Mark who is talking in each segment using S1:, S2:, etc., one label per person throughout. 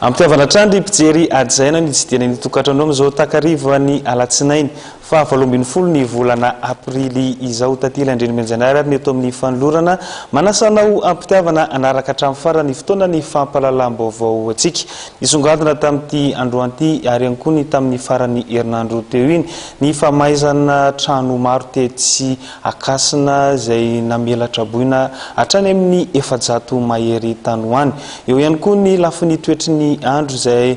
S1: Ampitiavana hatrany ry mpijery hajaina ny tsy dia nenitokatrano amin'izao takarivan'ny alatsinainy. Fahavalo ambin'ny folo ny volana aprily izao taty ilay Andrianimianjanahary ary ny eto amin'ny fanolorana manasa anao am-pitiavana hanaraka hatramin'ny farany ny fotoanan'ny fampahalalam-baovao antsika. Nisongadina tamin'ity androany ity ary ihany koa ny tamin'ny faran'ny herinandro teo iny ny famaizana trano maro tetsy Ankasina izay namela traboina hatrany amin'ny efajato mahery tany ho any. Eo ihany koa ny lafiny toetry ny andro izay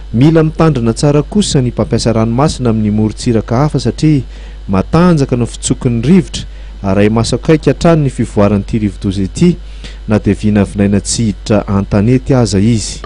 S2: Mila mitandrina tsara kosa ny mpampiasa ranomasina amin'ny morontsiraka hafa satria matanjaka ny fitsoky ny rivotra, arahi-maso akaiky hatrany ny fivoaran'ity rivodoza ity na dia vinavinaina tsy hiditra an-tanety aza izy.